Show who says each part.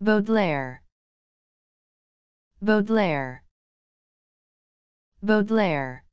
Speaker 1: Baudelaire. Baudelaire. Baudelaire.